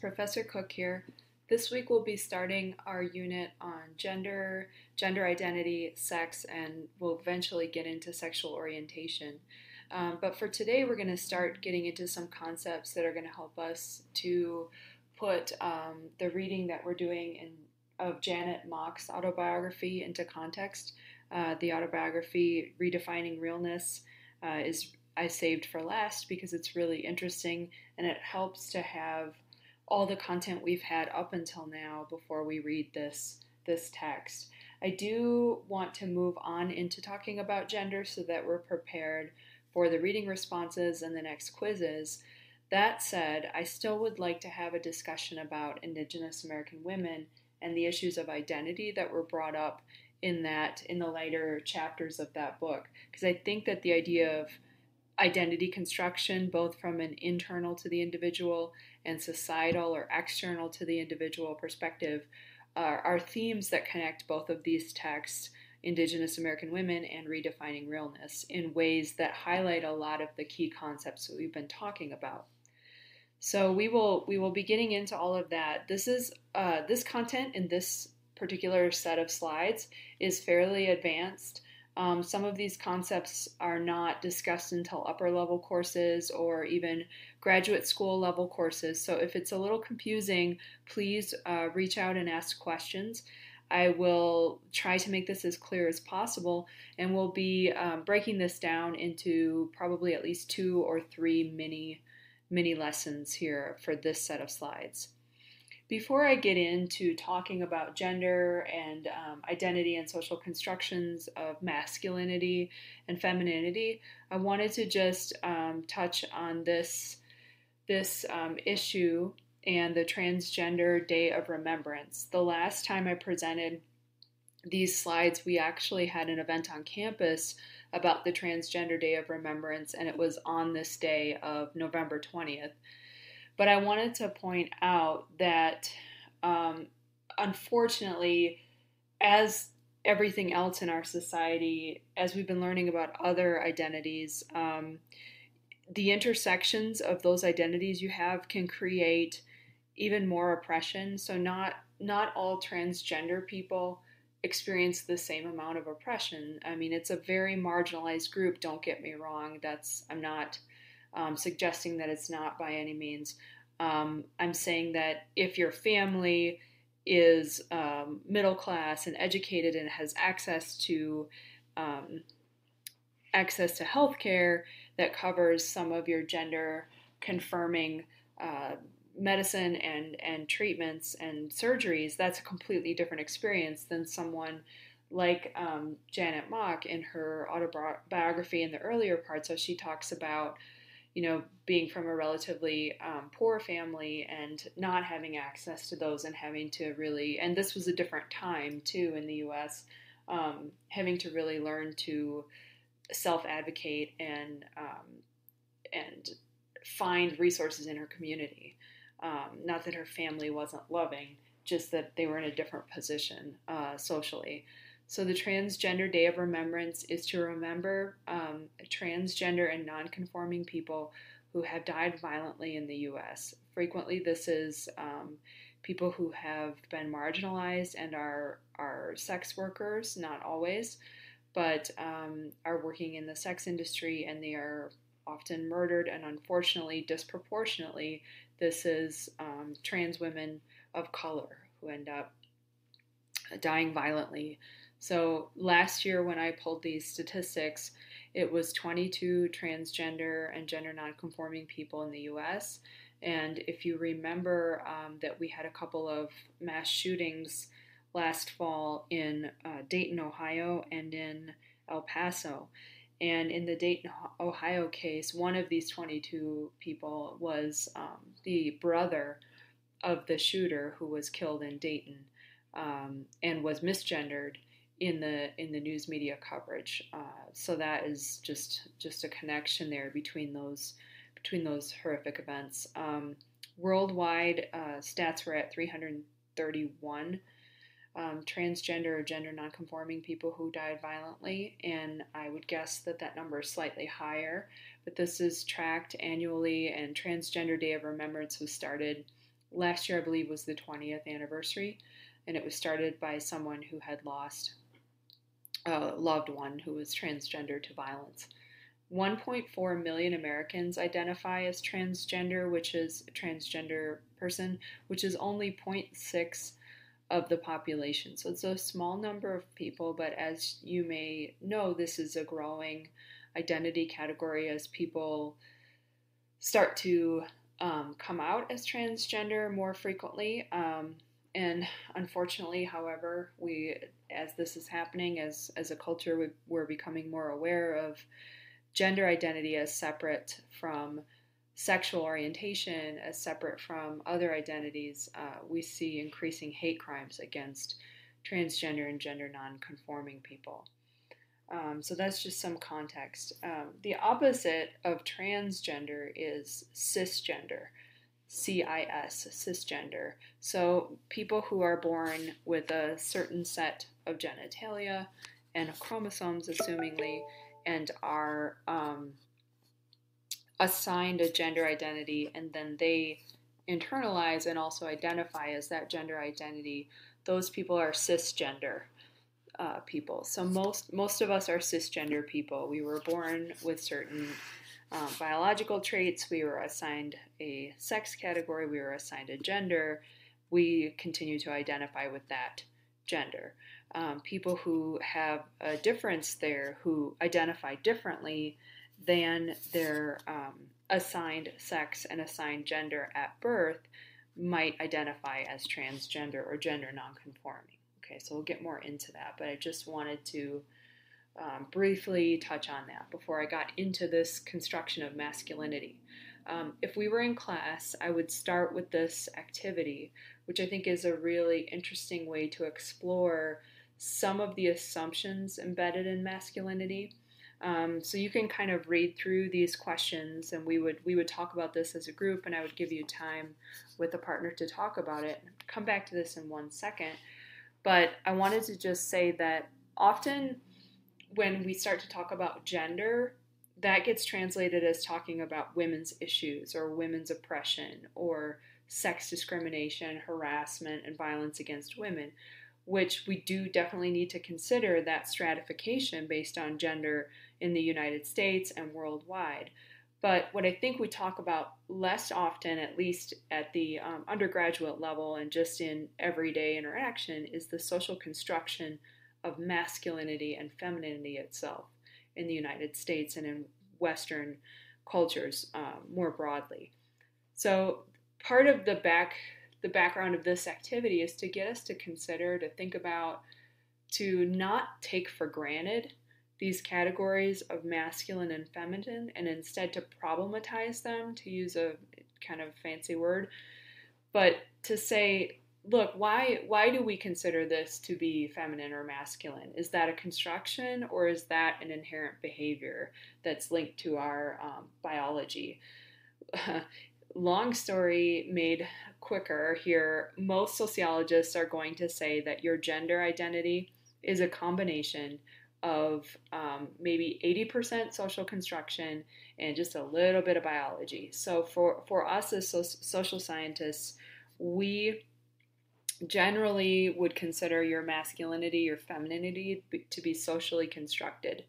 Professor Cook here. This week we'll be starting our unit on gender, gender identity, sex, and we'll eventually get into sexual orientation. Um, but for today, we're going to start getting into some concepts that are going to help us to put um, the reading that we're doing in, of Janet Mock's autobiography into context. Uh, the autobiography, Redefining Realness, uh, is I saved for last because it's really interesting and it helps to have all the content we've had up until now before we read this this text. I do want to move on into talking about gender so that we're prepared for the reading responses and the next quizzes. That said, I still would like to have a discussion about Indigenous American women and the issues of identity that were brought up in that in the later chapters of that book because I think that the idea of identity construction, both from an internal to the individual and societal or external to the individual perspective, are, are themes that connect both of these texts, Indigenous American Women and Redefining Realness, in ways that highlight a lot of the key concepts that we've been talking about. So we will we will be getting into all of that. This is uh, this content in this particular set of slides is fairly advanced. Um, some of these concepts are not discussed until upper level courses or even graduate school level courses. So if it's a little confusing, please uh, reach out and ask questions. I will try to make this as clear as possible, and we'll be um, breaking this down into probably at least two or three mini mini lessons here for this set of slides. Before I get into talking about gender and um, identity and social constructions of masculinity and femininity, I wanted to just um, touch on this this um, issue and the Transgender Day of Remembrance. The last time I presented these slides, we actually had an event on campus about the Transgender Day of Remembrance, and it was on this day of November 20th. But I wanted to point out that um, unfortunately, as everything else in our society, as we've been learning about other identities, um, the intersections of those identities you have can create even more oppression. So not not all transgender people experience the same amount of oppression. I mean, it's a very marginalized group. Don't get me wrong. That's I'm not um, suggesting that it's not by any means. Um, I'm saying that if your family is um, middle class and educated and has access to um, access to health care that covers some of your gender confirming uh, medicine and, and treatments and surgeries, that's a completely different experience than someone like um, Janet Mock in her autobiography in the earlier parts. So she talks about you know, being from a relatively um, poor family and not having access to those and having to really, and this was a different time too in the US, um, having to really learn to self advocate and, um, and find resources in her community. Um, not that her family wasn't loving, just that they were in a different position uh, socially. So, the Transgender Day of Remembrance is to remember um, transgender and nonconforming people who have died violently in the U.S. Frequently, this is um, people who have been marginalized and are, are sex workers, not always, but um, are working in the sex industry and they are often murdered, and unfortunately, disproportionately, this is um, trans women of color who end up dying violently so last year, when I pulled these statistics, it was 22 transgender and gender nonconforming people in the US. And if you remember um, that we had a couple of mass shootings last fall in uh, Dayton, Ohio, and in El Paso. And in the Dayton, Ohio case, one of these 22 people was um, the brother of the shooter who was killed in Dayton um, and was misgendered in the in the news media coverage. Uh, so that is just just a connection there between those between those horrific events. Um, worldwide uh, stats were at 331 um, transgender or gender nonconforming people who died violently, and I would guess that that number is slightly higher. But this is tracked annually, and Transgender Day of Remembrance was started last year, I believe, was the 20th anniversary, and it was started by someone who had lost a loved one who was transgender to violence. 1.4 million Americans identify as transgender, which is a transgender person, which is only 0.6 of the population. So it's a small number of people, but as you may know, this is a growing identity category as people start to um, come out as transgender more frequently. Um, and unfortunately, however, we, as this is happening, as as a culture, we, we're becoming more aware of gender identity as separate from sexual orientation, as separate from other identities. Uh, we see increasing hate crimes against transgender and gender non-conforming people. Um, so that's just some context. Um, the opposite of transgender is cisgender. CIS, cisgender. So people who are born with a certain set of genitalia and chromosomes, assumingly, and are um, assigned a gender identity, and then they internalize and also identify as that gender identity. Those people are cisgender. Uh, people. So most most of us are cisgender people. We were born with certain um, biological traits. We were assigned a sex category, we were assigned a gender. We continue to identify with that gender. Um, people who have a difference there, who identify differently than their um, assigned sex and assigned gender at birth, might identify as transgender or gender nonconforming. Okay, so we'll get more into that, but I just wanted to um, briefly touch on that before I got into this construction of masculinity. Um, if we were in class, I would start with this activity, which I think is a really interesting way to explore some of the assumptions embedded in masculinity. Um, so you can kind of read through these questions, and we would we would talk about this as a group, and I would give you time with a partner to talk about it. Come back to this in one second, but I wanted to just say that often when we start to talk about gender, that gets translated as talking about women's issues or women's oppression or sex discrimination, harassment, and violence against women, which we do definitely need to consider that stratification based on gender in the United States and worldwide. But what I think we talk about less often, at least at the um, undergraduate level and just in everyday interaction, is the social construction of masculinity and femininity itself in the United States and in Western cultures um, more broadly. So part of the back the background of this activity is to get us to consider, to think about, to not take for granted these categories of masculine and feminine, and instead to problematize them, to use a kind of fancy word, but to say look, why why do we consider this to be feminine or masculine? Is that a construction or is that an inherent behavior that's linked to our um, biology? Long story made quicker here. Most sociologists are going to say that your gender identity is a combination of um, maybe 80% social construction and just a little bit of biology. So for, for us as so- social scientists, we generally would consider your masculinity, your femininity to be socially constructed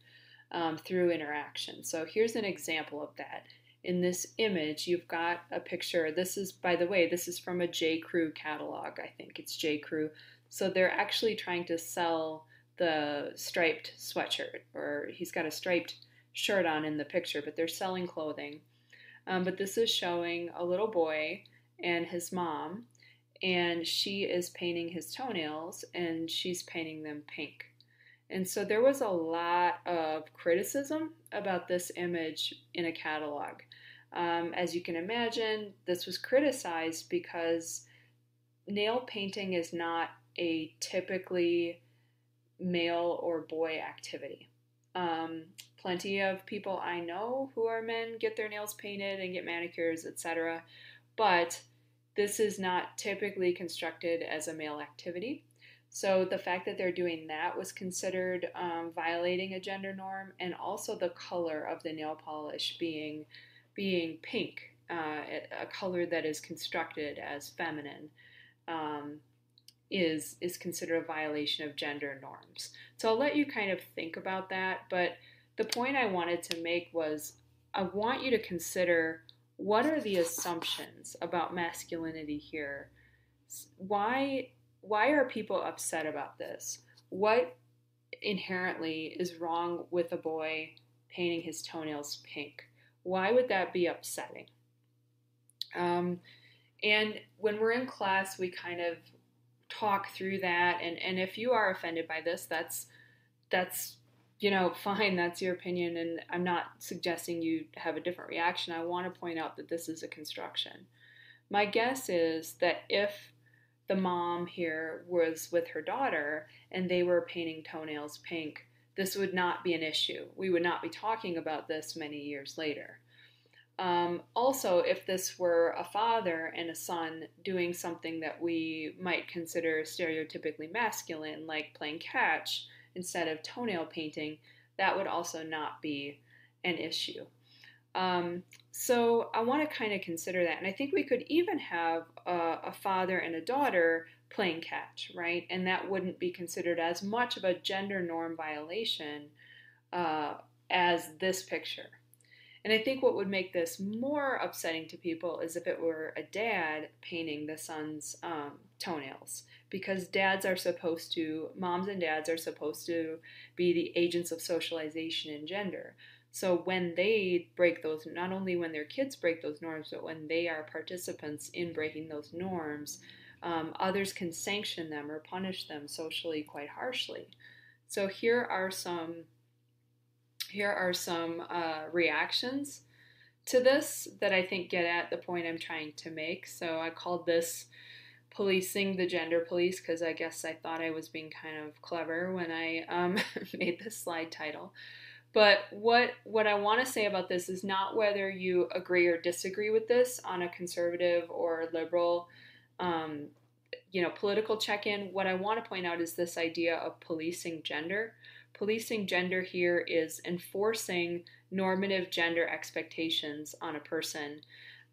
um, through interaction. So here's an example of that. In this image, you've got a picture. This is, by the way, this is from a J. Crew catalog. I think it's J. Crew. So they're actually trying to sell the striped sweatshirt, or he's got a striped shirt on in the picture, but they're selling clothing. Um, but this is showing a little boy and his mom and she is painting his toenails and she's painting them pink. And so there was a lot of criticism about this image in a catalog. Um, as you can imagine, this was criticized because nail painting is not a typically male or boy activity. Um, plenty of people I know who are men get their nails painted and get manicures, etc. But this is not typically constructed as a male activity. So the fact that they're doing that was considered um, violating a gender norm, and also the color of the nail polish being being pink uh, a color that is constructed as feminine um, is is considered a violation of gender norms. So I'll let you kind of think about that. But the point I wanted to make was I want you to consider what are the assumptions about masculinity here. Why why are people upset about this? What inherently is wrong with a boy painting his toenails pink? Why would that be upsetting? Um, and when we're in class, we kind of talk through that. And, and if you are offended by this, that's that's you know fine. That's your opinion, and I'm not suggesting you have a different reaction. I want to point out that this is a construction. My guess is that if the mom here was with her daughter and they were painting toenails pink, this would not be an issue. We would not be talking about this many years later. Um, also, if this were a father and a son doing something that we might consider stereotypically masculine, like playing catch instead of toenail painting, that would also not be an issue. Um, so I want to kind of consider that. And I think we could even have a, a, father and a daughter playing catch, right? And that wouldn't be considered as much of a gender norm violation uh, as this picture. And I think what would make this more upsetting to people is if it were a dad painting the son's um, toenails. Because dads are supposed to, moms and dads are supposed to be the agents of socialization and gender. So when they break those, not only when their kids break those norms, but when they are participants in breaking those norms, um, others can sanction them or punish them socially quite harshly. So here are some here are some uh, reactions to this that I think get at the point I'm trying to make. So I called this policing the gender police because I guess I thought I was being kind of clever when I um, made this slide title. But what what I want to say about this is not whether you agree or disagree with this on a conservative or liberal, um, you know, political check-in. What I want to point out is this idea of policing gender. Policing gender here is enforcing normative gender expectations on a person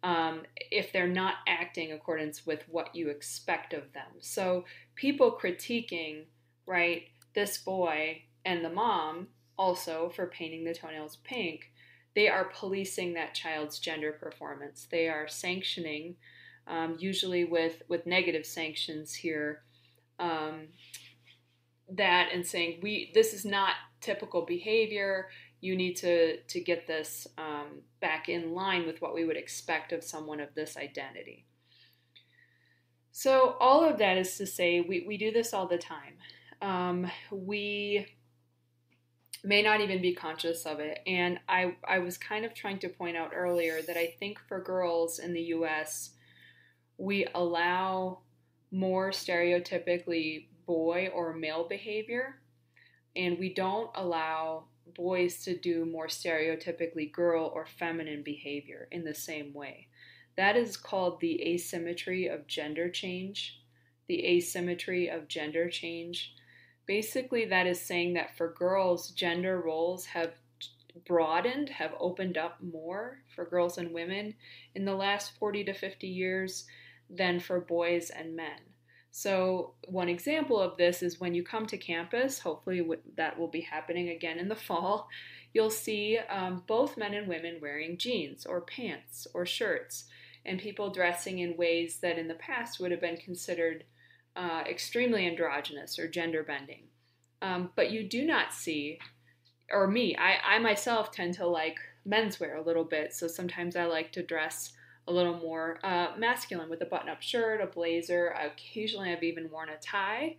um, if they're not acting accordance with what you expect of them. So people critiquing, right, this boy and the mom also for painting the toenails pink, they are policing that child's gender performance. They are sanctioning, um, usually with, with negative sanctions here, um, that and saying we this is not typical behavior. You need to to get this um, back in line with what we would expect of someone of this identity. So all of that is to say we, we do this all the time. Um, we may not even be conscious of it. And I, I was kind of trying to point out earlier that I think for girls in the US, we allow more stereotypically boy or male behavior, and we don't allow boys to do more stereotypically girl or feminine behavior in the same way. That is called the asymmetry of gender change. The asymmetry of gender change. Basically, that is saying that for girls, gender roles have broadened, have opened up more for girls and women in the last 40 to 50 years than for boys and men. So, one example of this is when you come to campus, hopefully, that will be happening again in the fall, you'll see um, both men and women wearing jeans or pants or shirts, and people dressing in ways that in the past would have been considered uh, extremely androgynous or gender bending. Um, but you do not see, or me, I, I myself tend to like menswear a little bit. So sometimes I like to dress a little more uh, masculine with a button up shirt, a blazer. Occasionally I've even worn a tie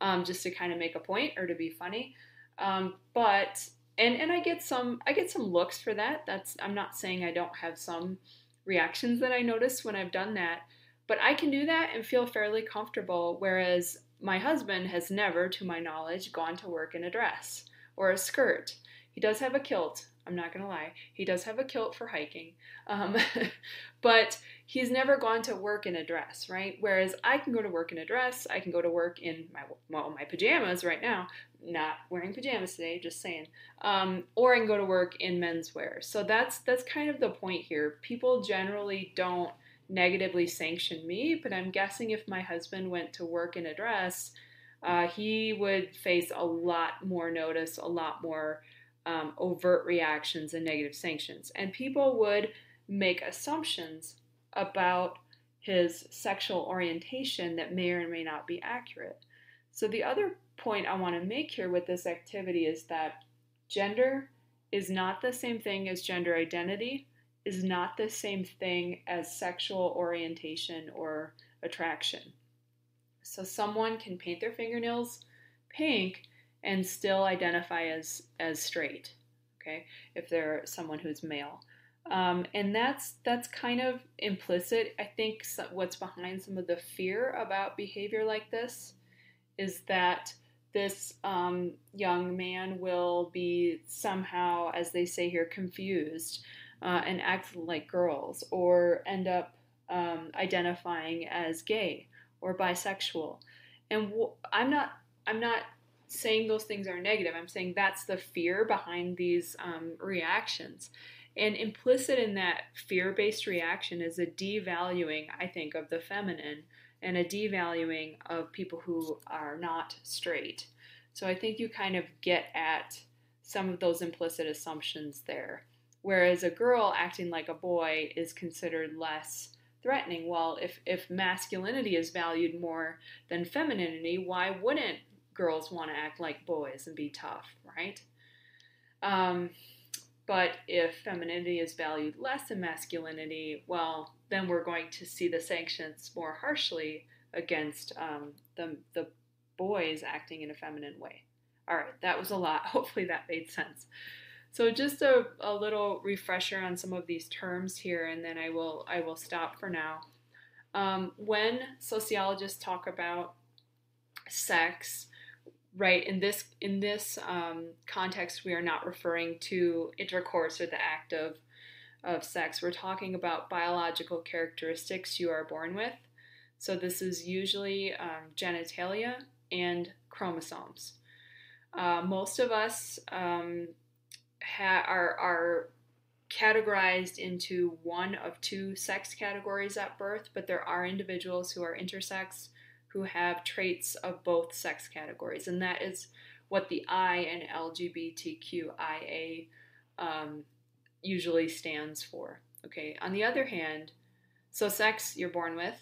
um, just to kind of make a point or to be funny. Um, but and and I get some I get some looks for that. That's I'm not saying I don't have some reactions that I notice when I've done that. But I can do that and feel fairly comfortable, whereas my husband has never, to my knowledge, gone to work in a dress or a skirt. He does have a kilt, I'm not gonna lie. He does have a kilt for hiking, um, but he's never gone to work in a dress, right? Whereas I can go to work in a dress, I can go to work in my well, my pajamas right now, not wearing pajamas today, just saying. Um, or I can go to work in menswear. So that's that's kind of the point here. People generally don't negatively sanction me, but I'm guessing if my husband went to work in a dress, uh, he would face a lot more notice, a lot more um, overt reactions and negative sanctions. And people would make assumptions about his sexual orientation that may or may not be accurate. So, the other point I want to make here with this activity is that gender is not the same thing as gender identity, is not the same thing as sexual orientation or attraction. So, someone can paint their fingernails pink and still identify as, as straight, okay, if they're someone who's male. Um, and that's that's kind of implicit. I think so, what's behind some of the fear about behavior like this is that this um, young man will be somehow, as they say here, confused uh, and act like girls, or end up um, identifying as gay or bisexual. And w- I'm not I'm not saying those things are negative. I'm saying that's the fear behind these um, reactions. And implicit in that fear based reaction is a devaluing, I think, of the feminine and a devaluing of people who are not straight. So I think you kind of get at some of those implicit assumptions there. Whereas a girl acting like a boy is considered less threatening. Well, if, if masculinity is valued more than femininity, why wouldn't girls want to act like boys and be tough, right? Um, but if femininity is valued less than masculinity, well, then we're going to see the sanctions more harshly against um, the, the boys acting in a feminine way. All right, that was a lot. Hopefully that made sense. So just a, a little refresher on some of these terms here, and then I will I will stop for now. Um, when sociologists talk about sex, right in this in this um, context we are not referring to intercourse or the act of of sex. We're talking about biological characteristics you are born with. So this is usually um, genitalia and chromosomes. Uh, most of us um, ha- are, are categorized into one of two sex categories at birth but there are individuals who are intersex who have traits of both sex categories, and that is what the I and LGBTQIA um, usually stands for. Okay, on the other hand, so sex you're born with,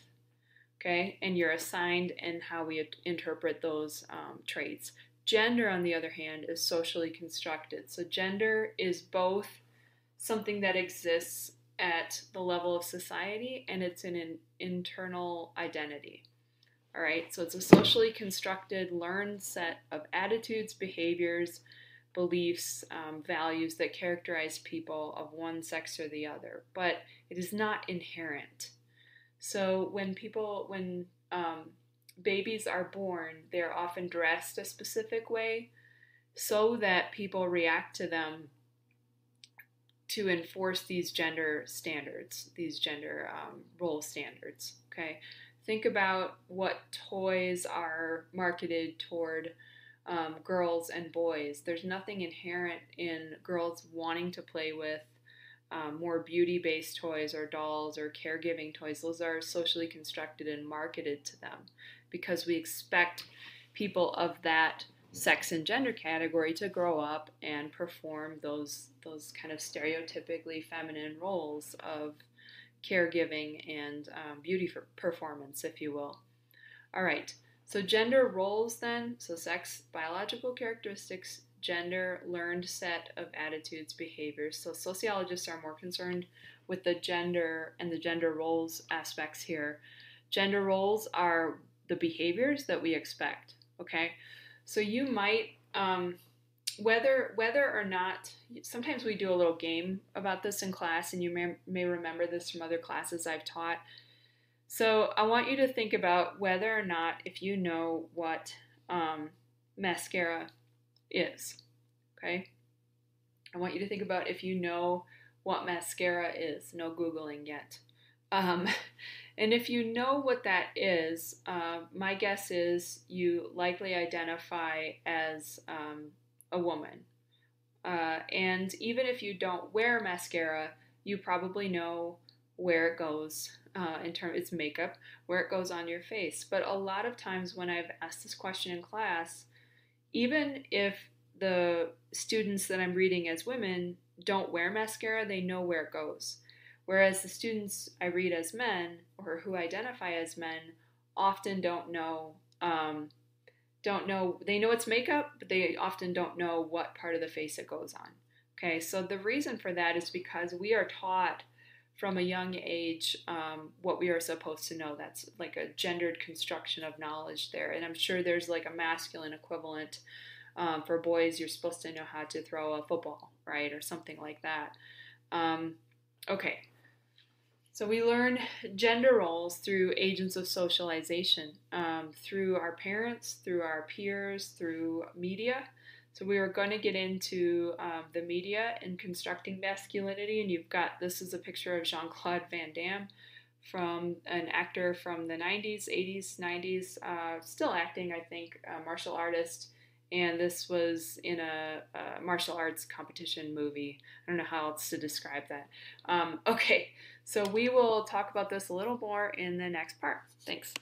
okay, and you're assigned and how we interpret those um, traits. Gender, on the other hand, is socially constructed. So gender is both something that exists at the level of society and it's an internal identity. All right, so it's a socially constructed, learned set of attitudes, behaviors, beliefs, um, values that characterize people of one sex or the other, but it is not inherent. So when people, when um, babies are born, they're often dressed a specific way so that people react to them to enforce these gender standards, these gender um, role standards. Okay, think about what toys are marketed toward um, girls and boys. There's nothing inherent in girls wanting to play with um, more beauty based toys or dolls or caregiving toys. Those are socially constructed and marketed to them because we expect people of that sex and gender category to grow up and perform those those kind of stereotypically feminine roles of caregiving and um, beauty for performance, if you will. All right, so gender roles then, so sex, biological characteristics, gender, learned set of attitudes, behaviors. So sociologists are more concerned with the gender and the gender roles aspects here. Gender roles are the behaviors that we expect, okay? So you might, um, whether whether or not sometimes we do a little game about this in class and you may, may remember this from other classes I've taught. So I want you to think about whether or not if you know what um, mascara is. Okay? I want you to think about if you know what mascara is. No Googling yet. Um, and if you know what that is, uh, my guess is you likely identify as um, a woman. Uh, and even if you don't wear mascara, you probably know where it goes uh, in terms of its makeup, where it goes on your face. But a lot of times when I've asked this question in class, even if the students that I'm reading as women don't wear mascara, they know where it goes. Whereas the students I read as men or who identify as men often don't know um, don't know they know it's makeup, but they often don't know what part of the face it goes on. Okay, so the reason for that is because we are taught from a young age um, what we are supposed to know. That's like a gendered construction of knowledge there, and I'm sure there's like a masculine equivalent. Um, for boys, you're supposed to know how to throw a football, right, or something like that. Um, okay, so we learn gender roles through agents of socialization, um, through our parents, through our peers, through media. So we are going to get into um, the media and constructing masculinity, and you've got this is a picture of Jean Claude Van Damme from an actor from the 90s, 80s, 90s, uh, still acting, I think, martial artist. And this was in a, a, martial arts competition movie. I don't know how else to describe that. Um, okay, so we will talk about this a little more in the next part. Thanks.